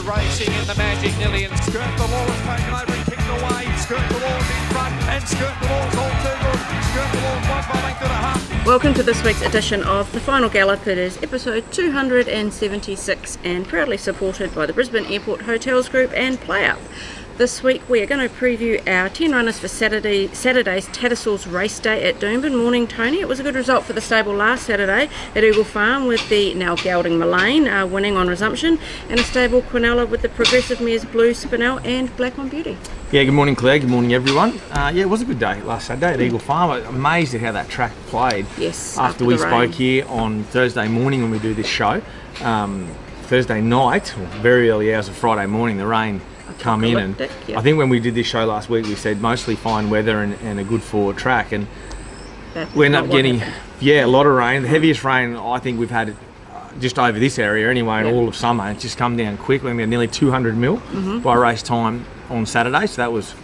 They're racing in the Magic Millions. Skirt the wall is taken over and kicked away. Skirt the wall's in front, and Skirt the wall's all too good. Skirt the wall's one by length and a half. Welcome to this week's edition of The Final Gallop. It is episode 276 and proudly supported by the Brisbane Airport Hotels Group and PlayUp. This week we are going to preview our 10 runners for Saturday Saturday's Tattersalls race day at Doomben. Morning Tony, it was a good result for the stable last Saturday at Eagle Farm with the now gelding Mullane uh, winning on resumption and a stable Quinella with the progressive mares Blue Spinel and Black on Beauty. Yeah, good morning, Claire. Good morning, everyone. Uh, yeah, it was a good day last Saturday at Eagle Farm. I'm amazed at how that track played. Yes, After, after we spoke here on Thursday morning when we do this show, um, Thursday night, very early hours of Friday morning, the rain come in, and yeah. I think when we did this show last week, we said mostly fine weather and, and a good forward track, and That's we ended not up getting happened. yeah a lot of rain. The heaviest rain I think we've had uh, just over this area anyway in Yeah. all of summer. It's just come down quick. We had nearly 200 mil Mm-hmm. by race time on Saturday, so that was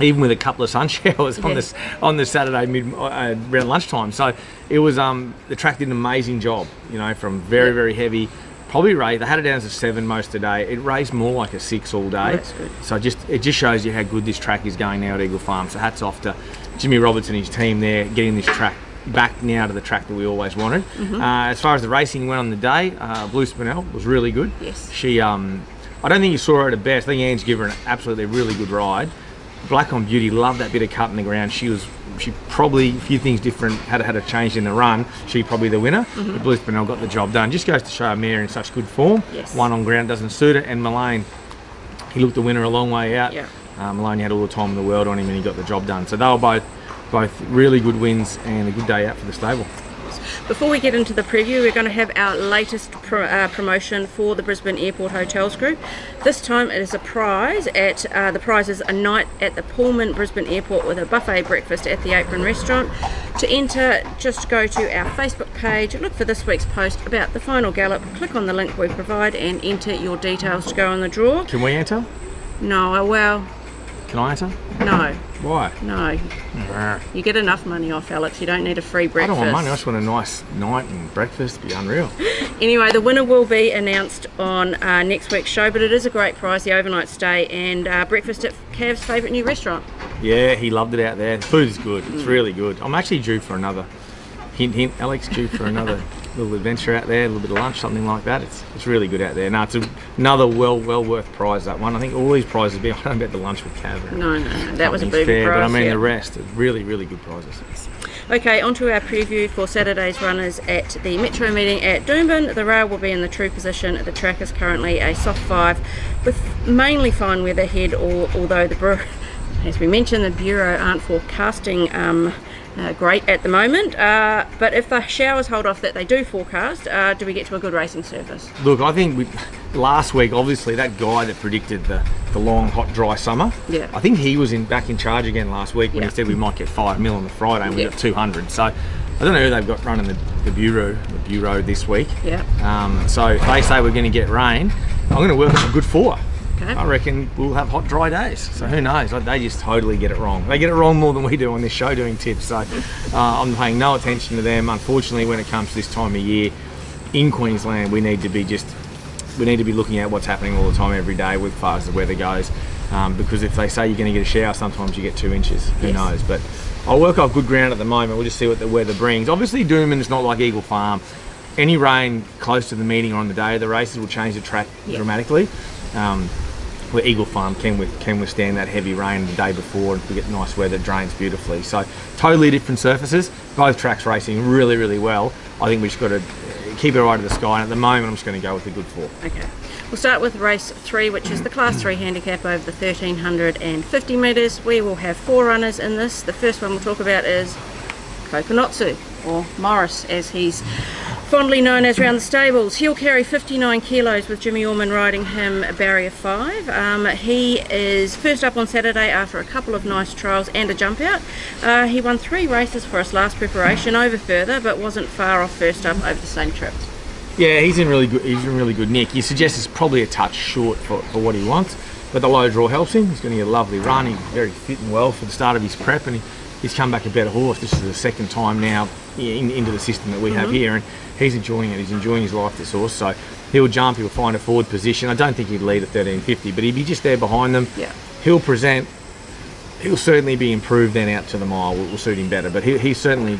even with a couple of sun showers on Yeah. this on the Saturday mid uh, around lunchtime. So it was um the track did an amazing job. You know, from very very heavy. Probably raised. They had it down as a seven most today. It raised more like a six all day. That's good. So just it just shows you how good this track is going now at Eagle Farm. So hats off to Jimmy Roberts and his team there, getting this track back now to the track that we always wanted. Mm-hmm. Uh, as far as the racing went on the day, uh, Blue Spinel was really good. Yes. She, um, I don't think you saw her at her best. I think Anne's given her an absolutely really good ride. Black on Beauty loved that bit of cut in the ground. She was, she probably a few things different had had a change in the run. She probably the winner. Mm-hmm. But Blue Spinel got the job done. Just goes to show a mare in such good form. Yes. One on ground doesn't suit it, and Mullane he looked the winner a long way out. Yeah. Um, Maloney had all the time in the world on him and he got the job done. So they were both both really good wins and a good day out for the stable. Before we get into the preview, we're going to have our latest pro, uh, promotion for the Brisbane Airport Hotels Group. This time it is a prize. At uh, the prize is a night at the Pullman Brisbane Airport with a buffet breakfast at the Apron Restaurant. To enter, just go to our Facebook page, look for this week's post about the final gallop, click on the link we provide, and enter your details to go in the draw. Can we enter? No, uh, well, Can I enter? no, Why? no. I You get enough money off, Alex. You don't need a free breakfast. I don't want money. I just want a nice night and breakfast. Be unreal. Anyway, the winner will be announced on uh, next week's show, but it is a great prize the overnight stay and uh, breakfast at Cav's favourite new restaurant. Yeah, he loved it out there. The food is good. Mm. It's really good. I'm actually due for another. Hint, hint. Alex due for another little adventure out there, a little bit of lunch, something like that. It's it's really good out there. Now it's a, another well well worth prize. That one. I think all these prizes. Be I don't bet the lunch with Cav. No, no, no, that was a fair, prize. But I mean yeah. the rest. Really really good prizes. Okay, on to our preview for Saturday's runners at the Metro meeting at Doomben. The rail will be in the true position. The track is currently a soft five with mainly fine weather ahead, or, although the Bureau, as we mentioned, the Bureau aren't forecasting um, uh, great at the moment. Uh, but if the showers hold off that they do forecast, uh, do we get to a good racing surface? Look, I think we, last week, obviously, that guy that predicted the, the long, hot, dry summer, Yeah. I think he was in back in charge again last week when Yeah. he said we might get five mil on the Friday and we Yeah. got 200. So I don't know who they've got running the, the bureau the bureau this week. Yeah. Um, so if they say we're going to get rain, I'm going to work on a good four. Okay. I reckon we'll have hot, dry days. So who knows? Like, They just totally get it wrong. They get it wrong more than we do on this show doing tips. So uh, I'm paying no attention to them. Unfortunately, when it comes to this time of year in Queensland, we need to be just we need to be looking at what's happening all the time, every day, with far as the weather goes. Um, because if they say you're going to get a shower, sometimes you get two inches. Who Yes. knows? But I'll work off good ground at the moment. We'll just see what the weather brings. Obviously, Doomben is not like Eagle Farm. Any rain close to the meeting or on the day of the races will change the track Yeah. dramatically. Um, where Eagle Farm can with, can withstand that heavy rain the day before, and we get nice weather, drains beautifully. So totally different surfaces. Both tracks racing really, really well. I think we just got to uh, keep it right to the sky. And at the moment, I'm just going to go with a good four. Okay. We'll start with race three, which is the class three handicap over the 1350 metres. We will have four runners in this. The first one we'll talk about is Kokonotsu, or Morris as he's fondly known as Round the stables. He'll carry 59 kilos with Jimmy Orman riding him barrier five. Um, he is first up on Saturday after a couple of nice trials and a jump out. Uh, he won three races for us last preparation over further, but wasn't far off first up over the same trip. Yeah, he's in really good. He's in really good nick. You suggest it's probably a touch short for, for what he wants, but the low draw helps him. He's going to get a lovely run. He's very fit and well for the start of his prep, and he, he's come back a better horse. This is the second time now in, into the system that we have mm-hmm. here, and he's enjoying it. He's enjoying his life, this horse. So he'll jump. He'll find a forward position. I don't think he'd lead at 1350, but he'd be just there behind them. Yeah. He'll present. He'll certainly be improved then out to the mile. Will, will suit him better. But he, he's certainly,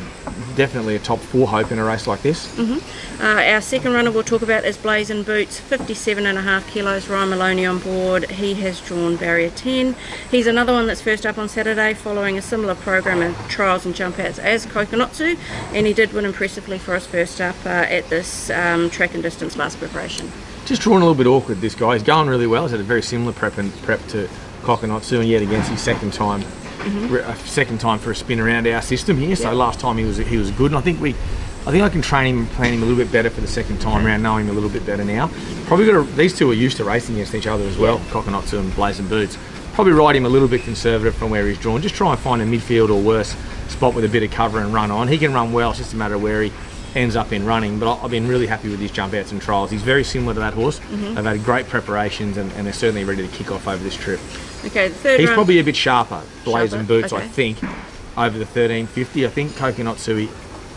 definitely a top four hope in a race like this. Uh, our second runner we'll talk about is Blazing Boots, 57 and a half kilos, Ryan Maloney on board. He has drawn barrier 10. He's another one that's first up on Saturday following a similar program of trials and jump outs as Kokonotsu, and he did win impressively for us first up uh, at this um, track and distance last preparation. Just drawn a little bit awkward. This guy. He's going really well. He's had a very similar prep and prep to Kokonotsu, and yet against his second time, re- uh, second time for a spin around our system here. So Yeah. last time he was he was good, and I think we, I think I can train him and plan him a little bit better for the second time around, know him a little bit better now. Probably got to, these two are used to racing against each other as well, Kokonotsu and Blazing Boots. Probably ride him a little bit conservative from where he's drawn. Just try and find a midfield or worse spot with a bit of cover and run on. He can run well. It's just a matter of where he ends up in running. But I've been really happy with his jump outs and trials. He's very similar to that horse. Mm-hmm. They've had great preparations and, and they're certainly ready to kick off over this trip. Okay, the third He's probably a bit sharper, blazing Sharper, boots, I okay. think, over the 1350. I think Kokonotsu,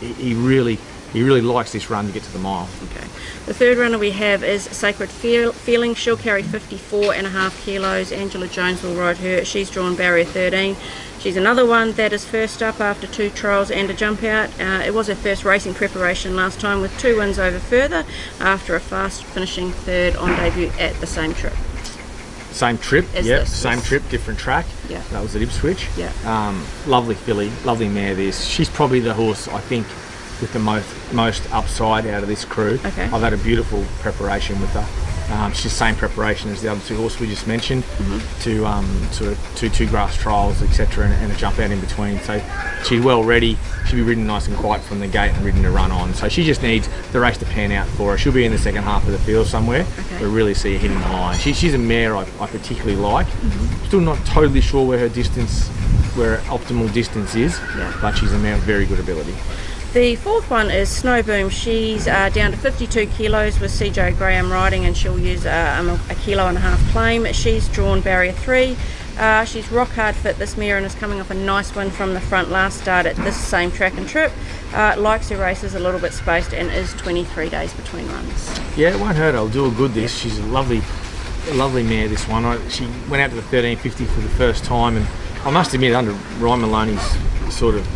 he, he- he really he really likes this run to get to the mile. Okay. The third runner we have is Sacred Feel- Feeling. She'll carry 54 and a half kilos. Angela Jones will ride her. She's drawn barrier 13. She's another one that is first up after two trials and a jump out. Uh, it was her first racing preparation last time with two wins over further after a fast finishing third on debut at the same trip. Same trip, yeah, same trip, different track. Yeah. That was at Ipswich. Yeah. Um, lovely filly, lovely mare. This, she's probably the horse I think with the most most upside out of this crew. Okay. I've had a beautiful preparation with her. Um, she's the same preparation as the other two horses we just mentioned, Mm-hmm. to um, sort of two two grass trials, etc., and, and a jump out in between. So she's well ready. She'll be ridden nice and quiet from the gate and ridden to run on. So she just needs the race to pan out for her. She'll be in the second half of the field somewhere. Okay. We really see her hitting the line. She, she's a mare I, I particularly like. Mm-hmm. Still not totally sure where her distance, where her optimal distance is, Yeah. but she's a mare with very good ability. The fourth one is Snowboom. She's uh, down to 52 kilos with CJ Graham riding, and she'll use uh, a kilo and a half claim. She's drawn barrier three. Uh, she's rock hard fit this mare and is coming off a nice win from the front last start at this same track and trip. Uh, likes her races a little bit spaced and is 23 days between runs. Yeah, it won't hurt. I'll do a good this. She's a lovely, lovely mare. This one. I, she went out to the 1350 for the first time, and I must admit, under Ryan Maloney's sort of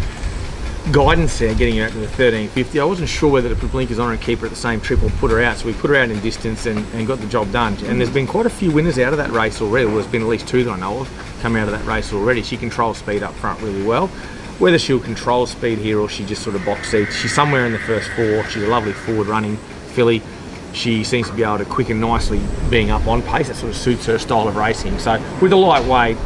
guidance there, getting her out to the 1350, I wasn't sure whether to put blinkers on her and keep her at the same trip or put her out. So we put her out in distance and, and got the job done. And there's been quite a few winners out of that race already. Well, there's been at least two that I know of come out of that race already. She controls speed up front really well. Whether she'll control speed here or she just sort of box seats, she's somewhere in the first four. She's a lovely forward running filly. She seems to be able to quicken nicely being up on pace. That sort of suits her style of racing. So with a lightweight,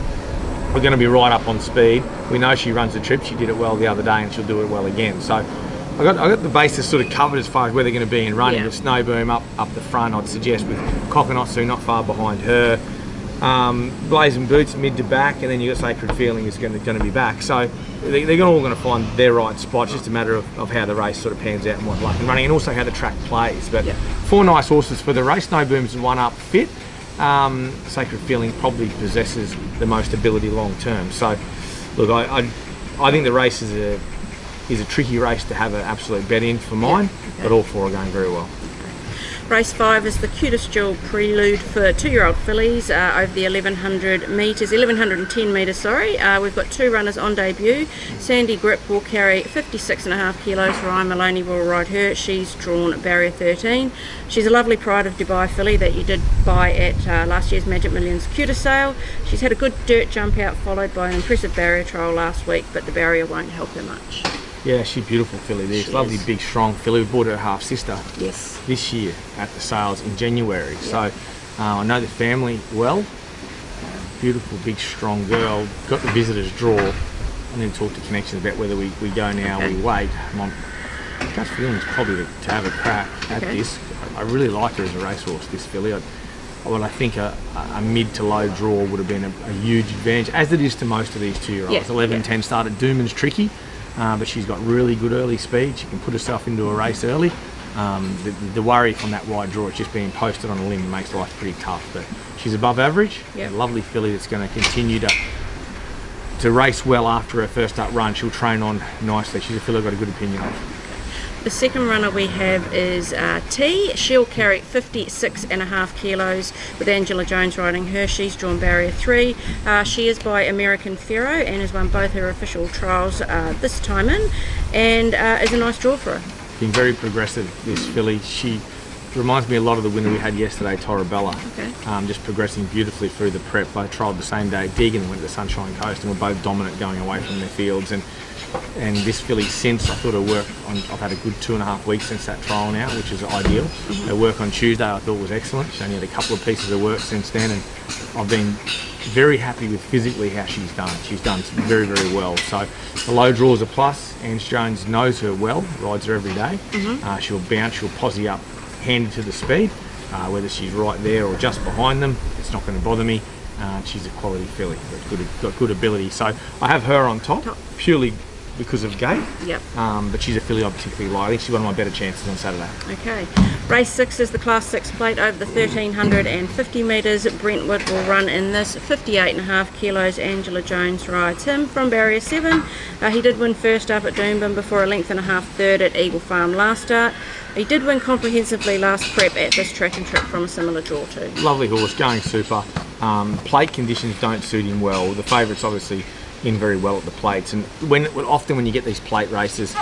we're going to be right up on speed. We know she runs the trip. She did it well the other day, and she'll do it well again. So I got I got the basis sort of covered as far as where they're going to be in running. Yeah. With Snowboom up up the front, I'd suggest with Kokonotsu not far behind her. Um, Blazing Boots mid to back, and then you got Sacred Feeling is going to going to be back. So they, they're all going to find their right spot. It's just a matter of, of how the race sort of pans out and what luck and running, and also how the track plays. But Yeah. four nice horses for the race. Snowboom's and one up fit. Um, Sacred Feeling probably possesses the most ability long term. So, look, I, I, I think the race is a is a tricky race to have an absolute bet in for mine, okay. but all four are going very well. Race five is the QTIS jewel prelude for two-year-old fillies uh, over the 1100 metres, 1110 metres. Sorry, uh, we've got two runners on debut. Sandy Grip will carry 56 and a half kilos. Ryan Maloney will ride her. She's drawn barrier 13. She's a lovely pride of Dubai filly that you did buy at uh, last year's Magic Millions QTIS sale. She's had a good dirt jump out, followed by an impressive barrier trial last week, but the barrier won't help her much. Yeah, she's beautiful filly. This She lovely, is. big, strong filly. We bought her half sister Yes. this year at the sales in January. So uh, I know the family well. Beautiful, big, strong girl. Got the visitors draw. Need to talk to connections about whether we, we go now or we wait. My gut feeling is probably to, to have a crack at Okay. this. I really like her as a racehorse, this filly. I, well, I think a, a mid to low draw would have been a, a huge advantage, as it is to most of these two year olds. Yeah, 11 yeah. 10 started. Doomben's tricky, uh, but she's got really good early speed. She can put herself into a race early. Um, the, the worry from that wide draw, it's just being posted on a limb, makes life pretty tough. But she's above average. Yeah. A lovely filly that's going to continue to to race well after her first up run, she'll train on nicely. She's a filly I've got a good opinion of. The second runner we have is uh, Tiye. She'll carry 56 and a half kilos with Angela Jones riding her. She's drawn barrier three. Uh, she is by American Pharoah and has won both her official trials uh, this time in and uh, is a nice draw for her. Being very progressive, this filly. She reminds me a lot of the winner we had yesterday, Torabella. Okay. Um, just progressing beautifully through the prep. Both trialled the same day. Deegan went to the Sunshine Coast and were both dominant going away from their fields. And and this filly since I thought her work on I've had a good two and a half weeks since that trial now, which is ideal. Her work on Tuesday I thought was excellent. She only had a couple of pieces of work since then and I've been very happy with physically how she's done. She's done very, very well. So the low draw is a plus. Ange Jones knows her well, rides her every day. Uh, she'll bounce, she'll posse up handy to the speed. Uh, whether she's right there or just behind them, it's not going to bother me. Uh, she's a quality filly, got good, got good ability. So I have her on Top. purely because of gait. Yep. Um, but she's a filly I particularly like. I think she's one of my better chances on Saturday. Okay. Race six is the Class Six plate over the 1350 metres. Brentwood will run in this 58 and a half kilos. Angela Jones rides him from barrier seven. Uh, he did win first up at Doomben before a length and a half third at Eagle Farm last start. He did win comprehensively last prep at this track and trip from a similar draw too. Lovely horse, going super. Um, plate conditions don't suit him well. The favourite's obviously in very well at the plates, and when often when you get these plate races,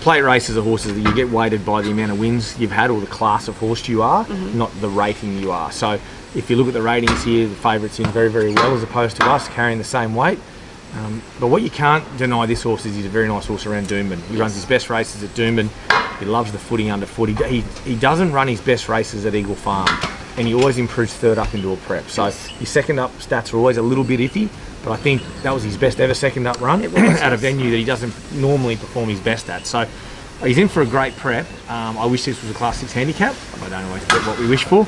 plate races are horses that you get weighted by the amount of wins you've had or the class of horse you are, not the rating you are. So if you look at the ratings here, the favourite's in very very well as opposed to us carrying the same weight. Um, but what you can't deny this horse is he's a very nice horse around Doomben. He runs his best races at Doomben. He loves the footing underfoot. He, he, he doesn't run his best races at Eagle Farm, and he always improves third up into a prep. So his second up stats are always a little bit iffy, but I think that was his best ever second up run was, at a venue that he doesn't normally perform his best at. So he's in for a great prep. Um, I wish this was a Class 6 handicap. I don't always get what we wish for.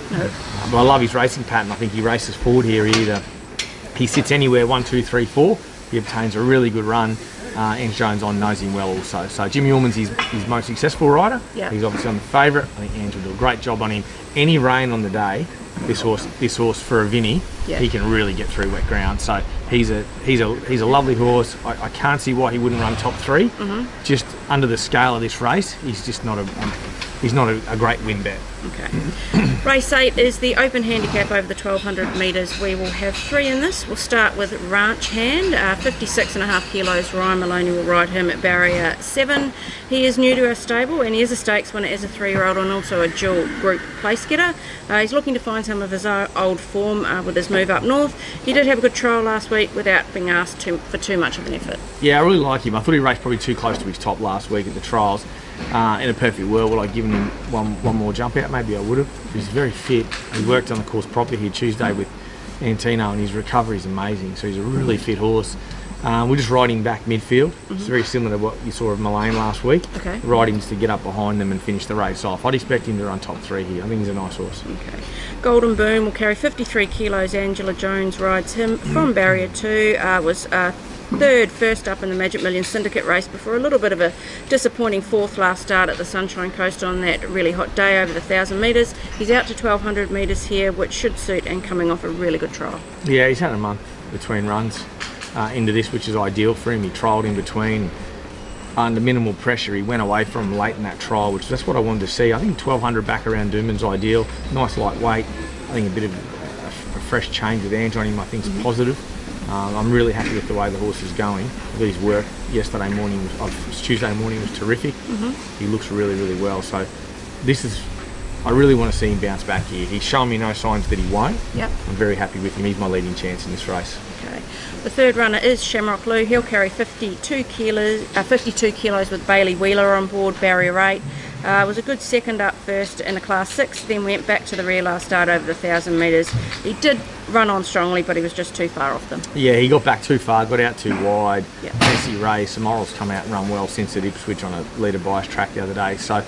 But I love his racing pattern. I think he races forward here either he sits anywhere one, two, three, four. He obtains a really good run. Uh, and Jones on knows him well also. So Jimmy Orman's his, his most successful rider. Yeah. He's obviously on the favourite. I think Ange will do a great job on him. Any rain on the day, this horse this horse for a Vinny, Yeah. he can really get through wet ground. So he's a he's a he's a lovely horse. I, I can't see why he wouldn't run top 3 Mm-hmm. Just under the scale of this race, he's just not a he's not a, a great win bet. Okay. Race 8 is the open handicap over the 1200 metres. We will have three in this. We'll start with Ranch Hand, uh, 56 and a half kilos. Ryan Maloney will ride him at barrier 7. He is new to our stable and he is a stakes winner as a three year old and also a dual group place getter. Uh, he's looking to find some of his old form uh, with his move up north. He did have a good trial last week without being asked to, for too much of an effort. Yeah, I really like him. I thought he raced probably too close to his top last week at the trials. Uh, in a perfect world, would I given him one one more jump out? Maybe I would have. He's very fit. He worked on the course properly here Tuesday with Antino, and his recovery is amazing. So he's a really fit horse. Um, we're just riding back midfield. It's very similar to what you saw of Mullane last week. Okay. Ridings to get up behind them and finish the race off. I'd expect him to run top three here. I think he's a nice horse. Okay. Golden Boom will carry 53 kilos. Angela Jones rides him from barrier two. Uh, was uh, third, first up in the Magic Million Syndicate race before a little bit of a disappointing fourth last start at the Sunshine Coast on that really hot day over the 1,000 metres. He's out to 1,200 metres here, which should suit and coming off a really good trial. Yeah, he's had a month between runs uh, into this, which is ideal for him. He trialled in between under minimal pressure. He went away from late in that trial, which that's what I wanted to see. I think 1200 back around Doomben's ideal. Nice lightweight. I think a bit of a, a fresh change with Ange on him, I think, is positive. Um, I'm really happy with the way the horse is going. His work yesterday morning, was, uh, Tuesday morning, was terrific. He looks really, really well. So this is, I really want to see him bounce back here. He's shown me no signs that he won't. Yep. I'm very happy with him. He's my leading chance in this race. Okay. The third runner is Shamrock Lou. He'll carry 52 kilos, uh, 52 kilos with Bailey Wheeler on board, barrier 8. Uh, was a good second up first in the class 6, then went back to the rear last start over the 1,000 metres. He did run on strongly, but he was just too far off them. Yeah, he got back too far, got out too wide. Yeah. Messy race. The morals come out and run well since at Ipswich on a leader bias track the other day. So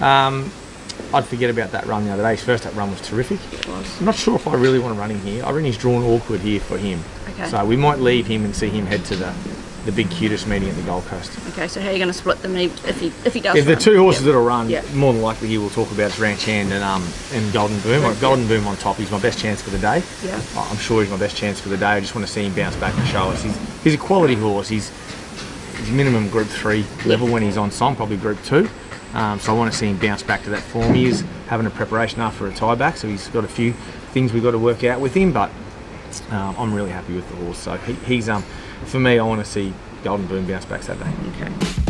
um, I'd forget about that run the other day. His first up run was terrific. It was. I'm not sure if I really want to run him here. I reckon he's drawn awkward here for him. Okay. So we might leave him and see him head to the the big QTIS meeting at the Gold Coast. Okay, so how are you going to split them if if he if he does? If the two horses Yep. that'll run, Yeah. more than likely he will talk about is Ranch Hand and um and Golden Boom. Like Golden Boom on top, he's my best chance for the day. Yeah. I- I'm sure he's my best chance for the day. I just want to see him bounce back and show us. He's he's a quality horse. He's he's minimum Group Three level when he's on song, probably Group Two. Um, so I want to see him bounce back to that form. He is having a preparation after a tie back, so he's got a few things we've got to work out with him. But um, I'm really happy with the horse. So he, he's um for me, I want to see Golden Boom bounce back Saturday. Okay.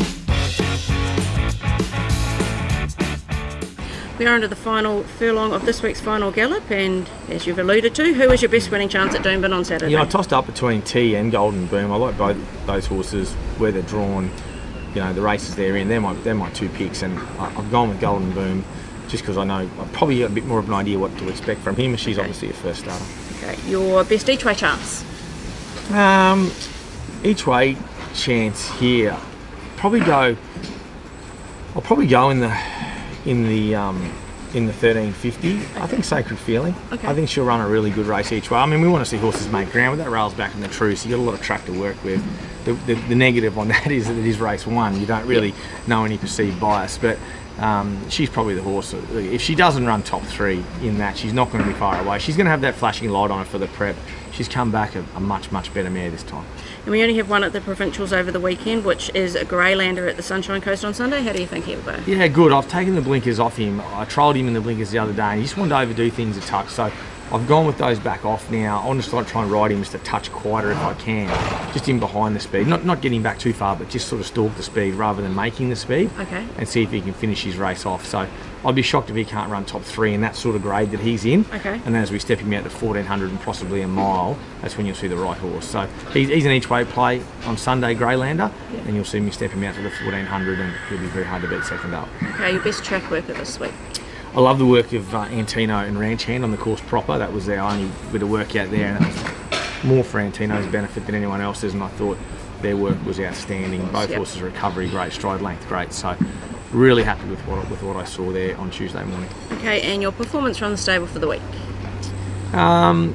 We are into the final furlong of this week's final gallop, and as you've alluded to, who is your best winning chance at Doomben on Saturday? Yeah, I tossed up between Tiye and Golden Boom. I like both those horses where they're drawn. You know, the races they're in. They're my they're my two picks, and I, I've gone with Golden Boom just because I know I've probably got a bit more of an idea what to expect from him. She's obviously a first starter. okay, your best each way chance. Um, each way chance here, probably go. I'll probably go in the in the um, in the thirteen fifty. I think Sacred Feeling. Okay. I think she'll run a really good race each way. I mean, we want to see horses make ground with that rails back in the true, so you got a lot of track to work with. The, the, the negative on that is that it is race one. You don't really know any perceived bias, but. Um, she's probably the horse. If she doesn't run top three in that, she's not going to be far away. She's going to have that flashing light on her for the prep. She's come back a, a much, much better mare this time. And we only have one at the provincials over the weekend, which is a Greylander at the Sunshine Coast on Sunday. How do you think he'll go? Yeah, good. I've taken the blinkers off him. I trialled him in the blinkers the other day, and he just wanted to overdo things a touch. So I've gone with those back off now. I want to start trying to ride him just a touch quieter if I can, just in behind the speed, not not getting back too far, but just sort of stalk the speed rather than making the speed, Okay. and see if he can finish his race off. So I'd be shocked if he can't run top three in that sort of grade that he's in. Okay. And then as we step him out to 1400 and possibly a mile, that's when you'll see the right horse. So he's, he's an each way play on Sunday, Greylander, and you'll see me step him out to the 1400, and he'll be very hard to beat second up. Okay, your best track worker this week. I love the work of uh, Antino and Ranch Hand on the course proper. That was their only bit of work out there, and it was more for Antino's benefit than anyone else's. And I thought their work was outstanding. Both Yep. horses' recovery great, stride length great. So really happy with what with what I saw there on Tuesday morning. Okay, and your performance from the stable for the week. Um,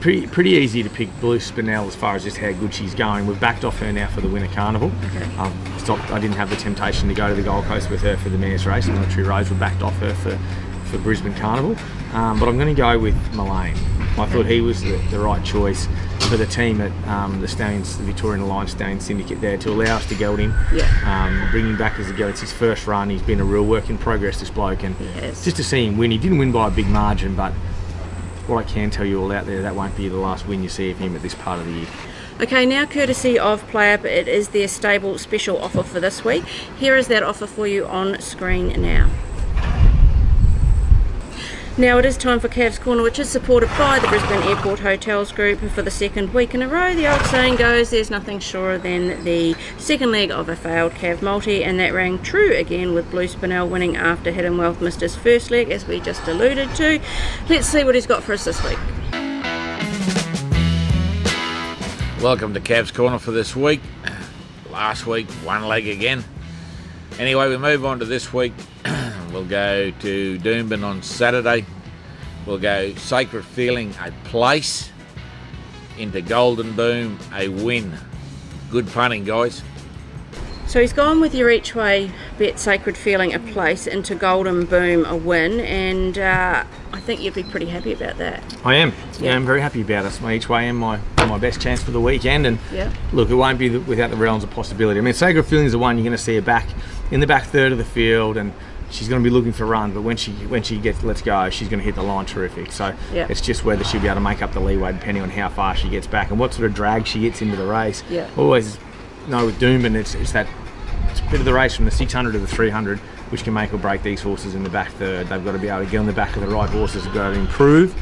pretty pretty easy to pick Blue Spinel as far as just how good she's going. We've backed off her now for the Winter Carnival. Okay. Um, stopped. I didn't have the temptation to go to the Gold Coast with her for the Mares race. Military Roads we backed off her for, for Brisbane Carnival. Um, but I'm going to go with Mullane. I thought he was the, the right choice for the team at um, the Stallions, the Victorian Alliance Stallions Syndicate there to allow us to geld him. Yeah. Um, bring him back as a geld. It's his first run. He's been a real work in progress, this bloke. And has. just to see him win, he didn't win by a big margin, but what I can tell you all out there, that won't be the last win you see of him at this part of the year. Okay, now courtesy of PlayUp, it is their stable special offer for this week. Here is that offer for you on screen now. Now it is time for Cavs Corner, which is supported by the Brisbane Airport Hotels Group for the second week in a row. The old saying goes, there's nothing surer than the second leg of a failed Cav multi, and that rang true again with Blue Spinel winning after Hidden Wealth missed his first leg, as we just alluded to. Let's see what he's got for us this week. Welcome to Cavs Corner for this week. Last week, one leg again. Anyway, we move on to this week. we'll go to Doomben on Saturday. We'll go Sacred Feeling, a place. Into Golden Boom, a win. Good punting, guys. So he's gone with your each way bet sacred feeling a place into golden boom a win and uh, I think you'd be pretty happy about that. I am. Yeah, Yeah. I'm very happy about it. My each way and my my best chance for the weekend. And Yeah. look, it won't be without the realms of possibility. I mean, Sacred Feelings the one you're going to see her back in the back third of the field, and she's going to be looking for run. But when she when she gets let's go, she's going to hit the line terrific. So Yeah. it's just whether she'll be able to make up the leeway depending on how far she gets back and what sort of drag she gets into the race. Yeah. Always know with Doomben, it's it's that it's a bit of the race from the 600 to the 300, which can make or break these horses in the back third. They've got to be able to get on the back of the right horses. They've got to improve,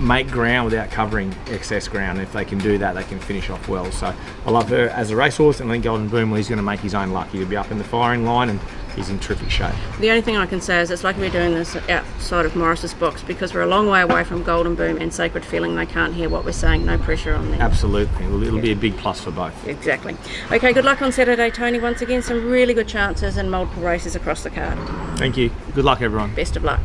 make ground without covering excess ground. If they can do that, they can finish off well. So I love her as a racehorse, and I think Golden Boom, he's going to make his own luck. He'll be up in the firing line, and he's in terrific shape. The only thing I can say is it's like we're doing this outside of Morris's box because we're a long way away from golden boom and sacred feeling. They can't hear what we're saying. No pressure on them. Absolutely, it'll, it'll be a big plus for both. Exactly. Okay, good luck on Saturday, Tony. Once again, some really good chances and multiple races across the card. Thank you. Good luck, everyone. Best of luck.